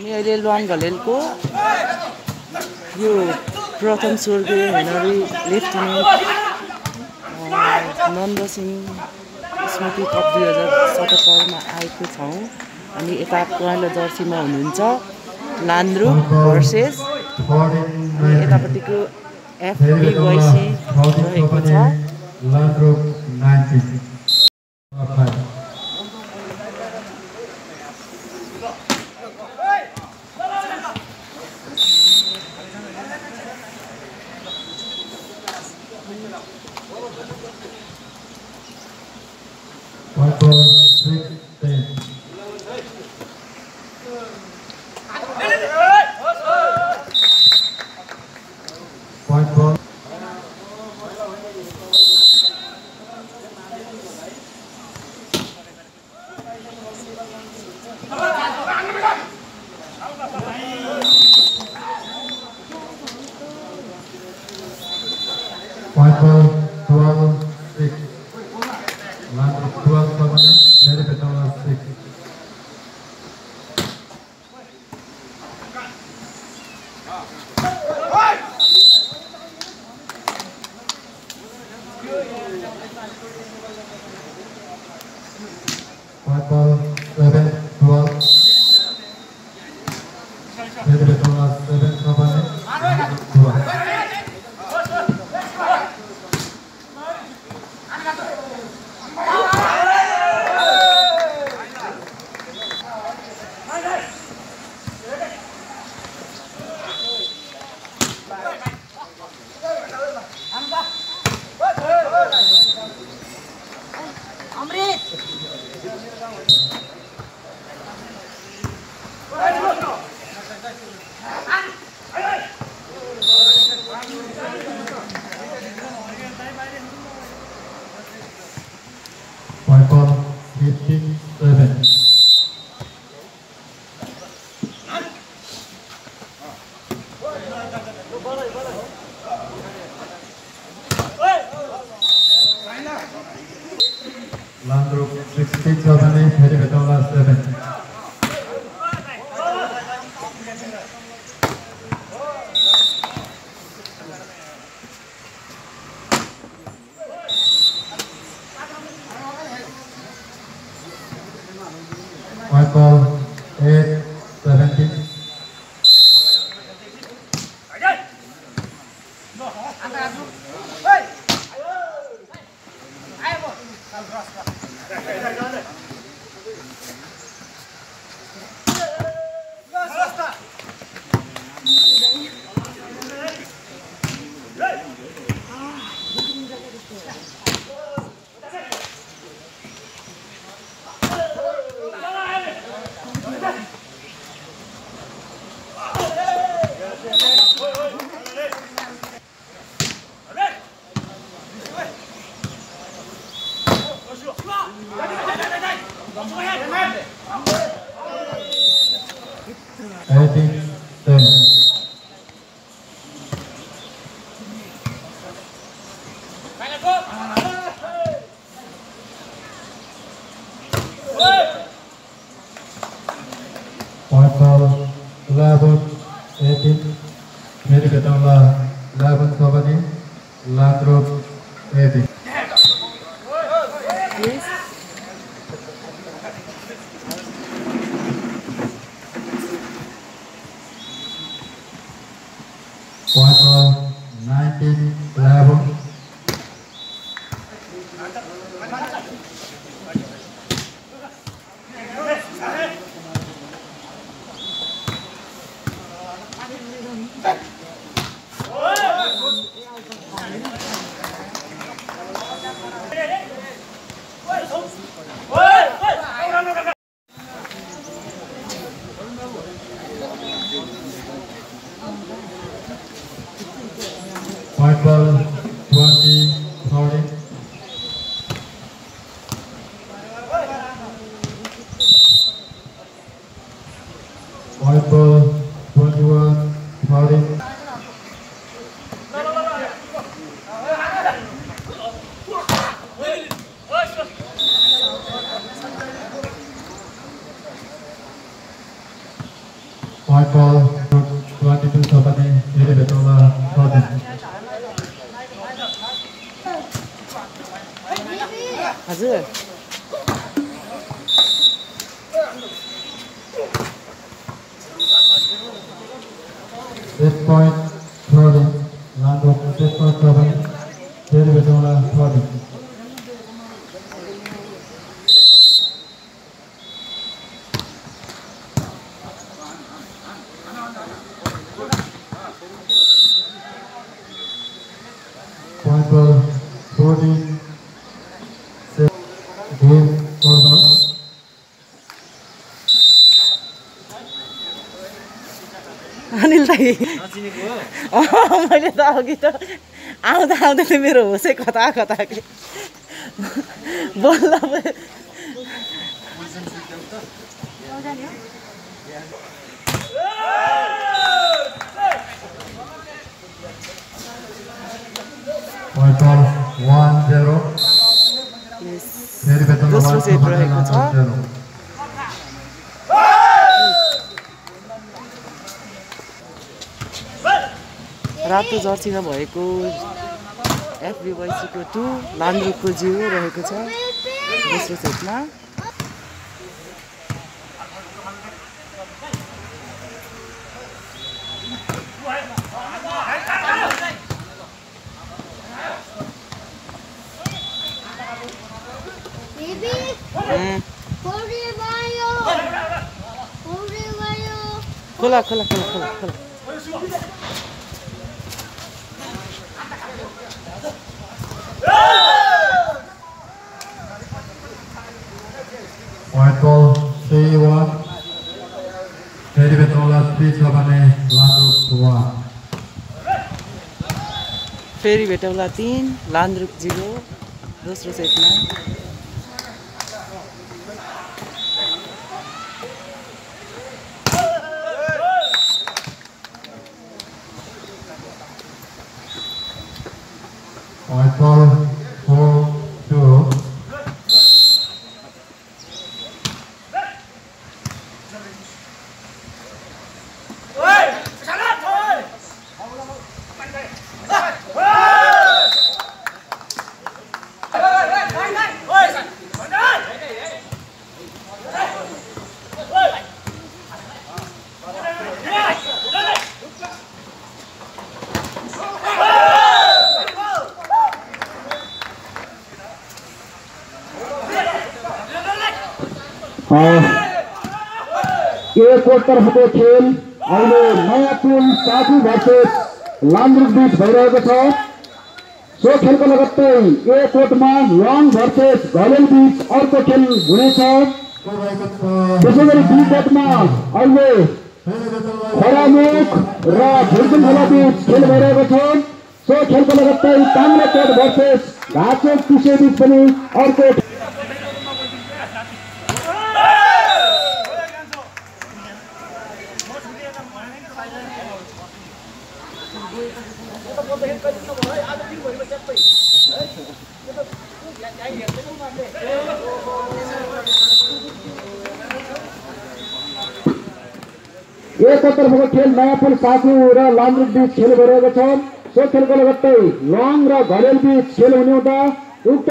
हामी अहिले लवाङ घलेलको यो प्रथम स्वर्गीय हेनरी लेफ्टिनेन्ट नन्द सिंह स्मृति कप दुई हजार सतहत्तरमा आएको छौँ। अनि यता पहेँलो जर्सीमा हुनुहुन्छ लान्द्रुप भर्सेस अनि यतापट्टिको एफबिवाइसी रहेको छ। Gracias. Michael ఏంటి మీరు గతంలో లాభం సోమని లాంగ్ రోడ్ ఏది My ball. Seven, Terry Bedola thirty. Point ball fourteen, six, game over. Anil दाई मैले त अघि त आउँदा आउँदा त मेरो होसै है कता कता कि? बोल्ट रातो जर्सीमा भएको एफबिवाइसीको टू लान्द्रुकको जिरो रहेको छ दोस्रो सेटमा। खोला खोला खोला खोला खोला। White ball three one. Terry Bedola three Savane, Landro one. फेरि भेटौँला तिन लान्द्रुक जिरो दोस्रो सेटमा White ball एक तर्फको खेल अहिले नयाँ पुल साथी भर्सेस लान्द्रुक बिच भइरहेको छ। सो खेलको लगत्तै ए कोर्टमा लङ भर्सेस घलेल बिच अर्को खेल हुनेछ। त्यसै गरी बी कोर्टमा अहिले खरामुख र फुर्कुल खोला बिच खेल भइरहेको छ। सो खेलको लगत्तै काङ्ग्रे कोट भर्सेस घाँचोक पिसे बिच पनि अर्को एकतर्फको खेल नयाँ पुल र लान्द्रुक बिच खेल भइरहेको छ। सो खेलको लगत्तै लङ र घरेल बिच खेल हुने हुँदा उक्त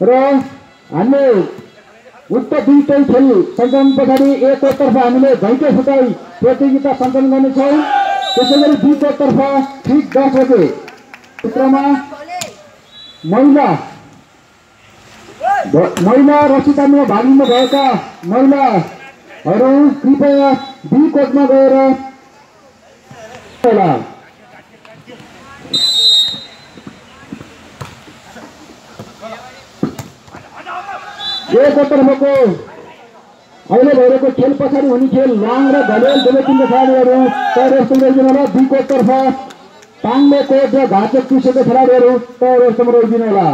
र हामीले उक्त दुईटै खेल सञ्चालन पछाडि एकतर्फ हामीले घैटे फुटाइ प्रतियोगिता सञ्चालन गर्नेछौँ। त्यसै गरी दुईकोतर्फ ठिक दस बजे क्षेत्रमा महिला महिला रसिदानमा भाग लिनुभएका महिलाहरू कृपया कोर्टमा गएर होला एक तर्फको अहिले भइरहेको खेल पछाडि हुने खेल लाङ र घलेल दुवै टिमका खेलाडीहरू तयार बी कोर्टतर्फ टाङ्ले कोट र घाँचक टुसेको खेलाडीहरू तयार यस्तोमा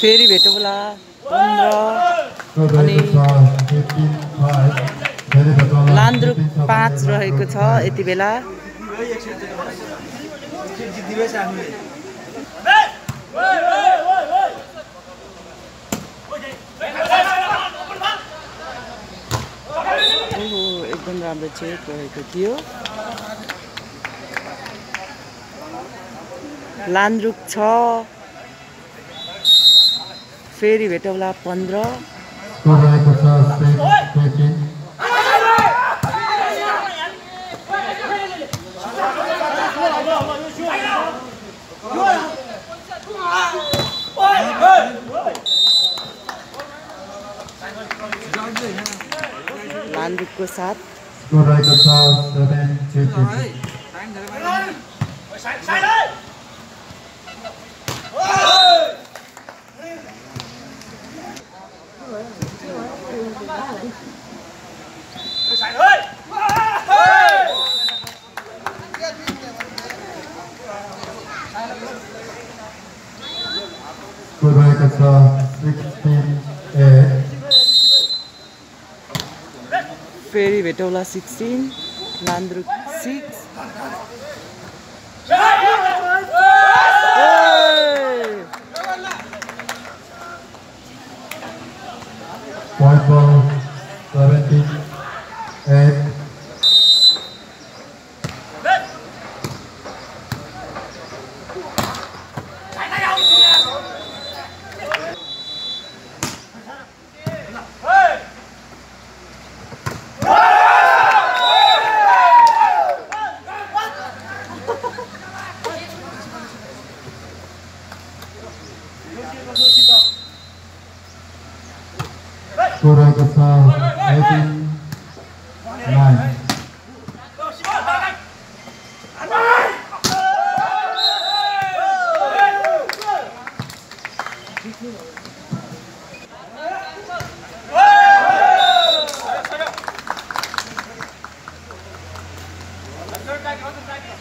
फेरि पन्ध्र फिफ्टिन फाइभ फेरि भेटौँला लान्द्रुक पाँच रहेको छ यति बेला। ओहो एकदम राम्रो चेक रहेको थियो। लान्द्रुक छ। फेरि भेटौँला पन्ध्र। लान्द्रुकको साथ। रहेको छ Ferry Betola 16, Landruk 6. White ball.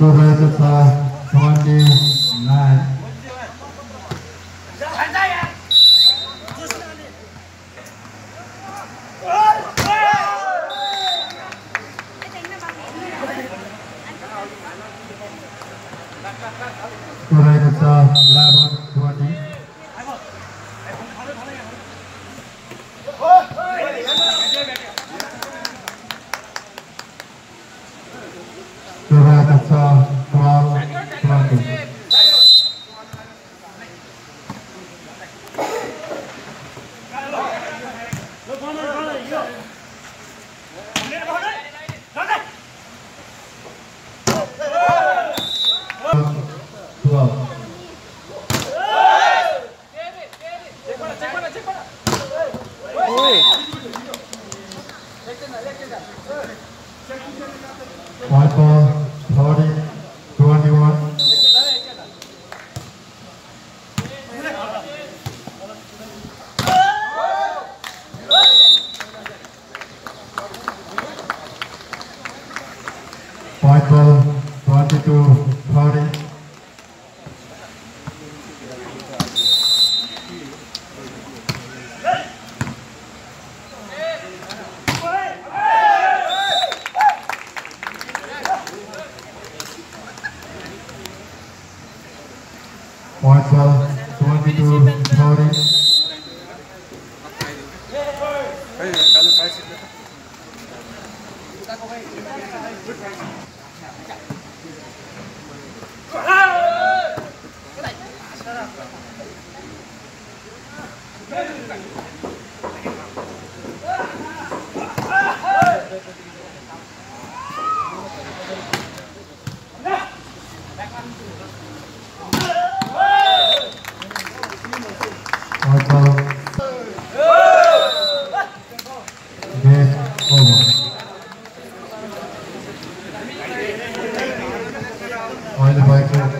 Score रहेको छ 29. Marshal 22 Torres. अहिले भएको खेलमा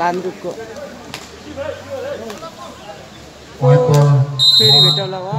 लान्द्रुकको फेरि भेटौँला वा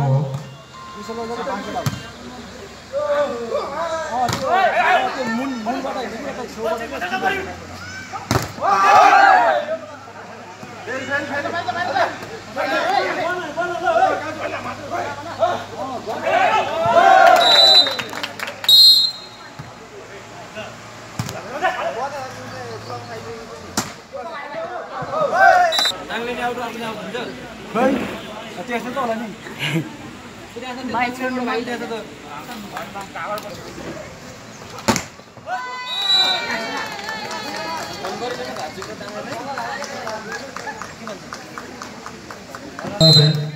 त्यस्तो त होला नि Seven.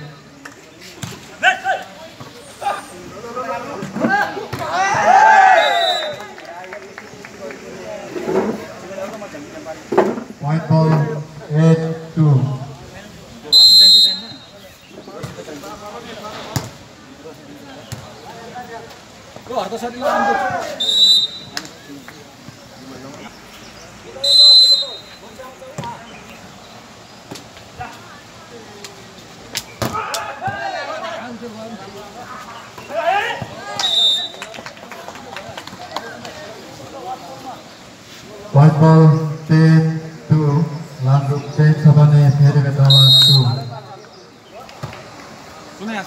यो हर्क सरी आउनु White ball, ten, two. Landruk ten छ भने फेरि तल two. सुन यहाँ छ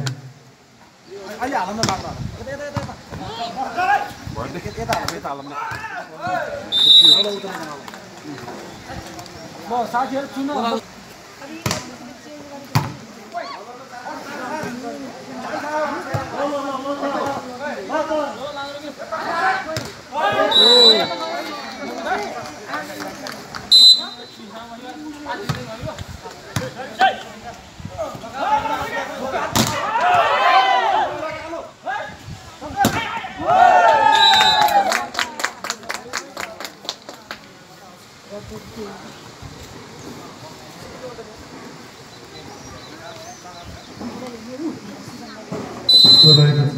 खालि हाल न बाटो यता यता यता हालौँ यता हालौँ न। ल साथीहरू रहेको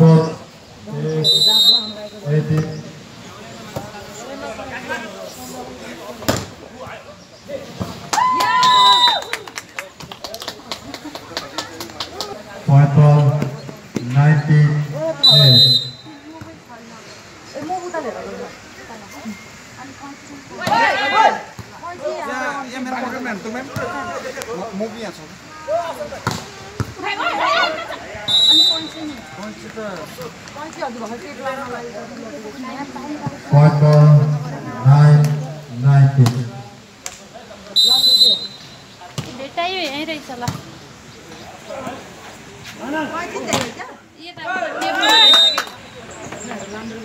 for कि।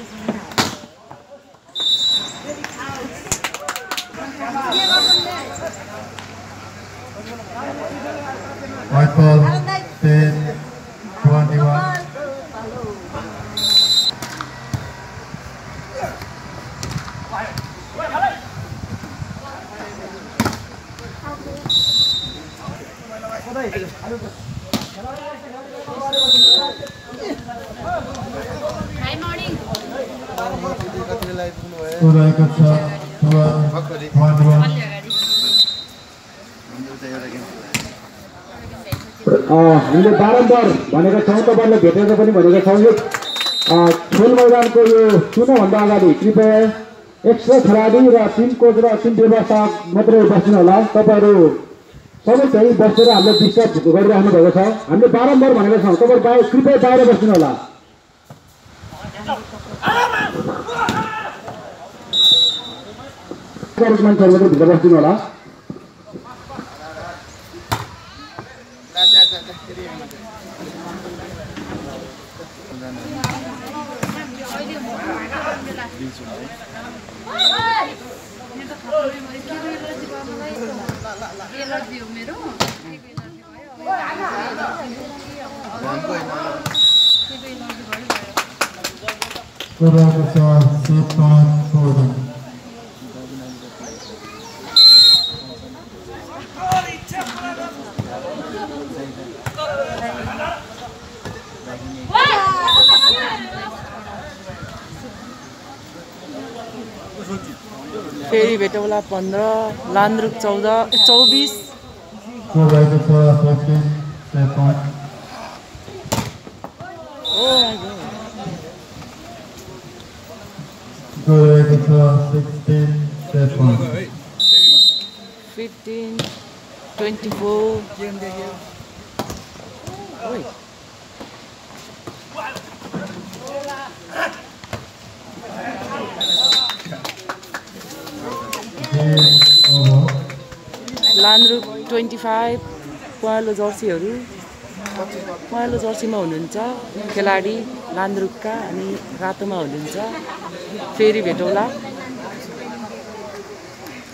Point for ten, twenty-one. हाई मर्निङ Two रहेको छ, twelve, twenty-one. अलि अगाडि अ, हामीले बारम्बार भनेका छौँ तपाईँहरूले भेटेर पनि भनेका छौँ यो खेल मैदानको यो चुनावभन्दा अगाडि कृपया एक्स्ट्रा खेलाडी र टिम कोच र टिम व्यवस्थापक मात्रै बस्नु होला। तपाईँहरू सबै त्यहीँ बसेर हामीले डिस्टर्ब गरिराख्नु भएको छ। हामीले बारम्बार भनेका छौँ तपाईँ बाहिर कृपया बाहिर बस्नु होला। मान्छेहरू भित्र बस्दिनु होला मेरो त खतरै भयो के को एलर्जी हो मेरो एलर्जी भयो अब के को एलर्जी भयो भयो Two रहेको छ, six point four. फेरि भेटौला पन्ध्र लान्द्रुक चौध चौबिस। छ, fifteen, seven point. Oh my god Two रहेको छ, sixteen, seven point. Fifteen twenty four ओइ Game over. Landruk twenty five पहेँलो जर्सीहरू। पहेँलो जर्सीमा हुनुहुन्छ खेलाडी लान्द्रुकका अनि रातोमा हुनुहुन्छ। फेरि भेटौला।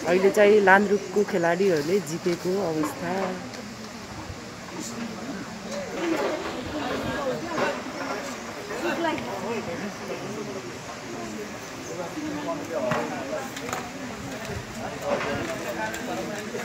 अहिले चाहिँ लान्द्रुकको खेलाडीहरूले जितेको अवस्था। あ、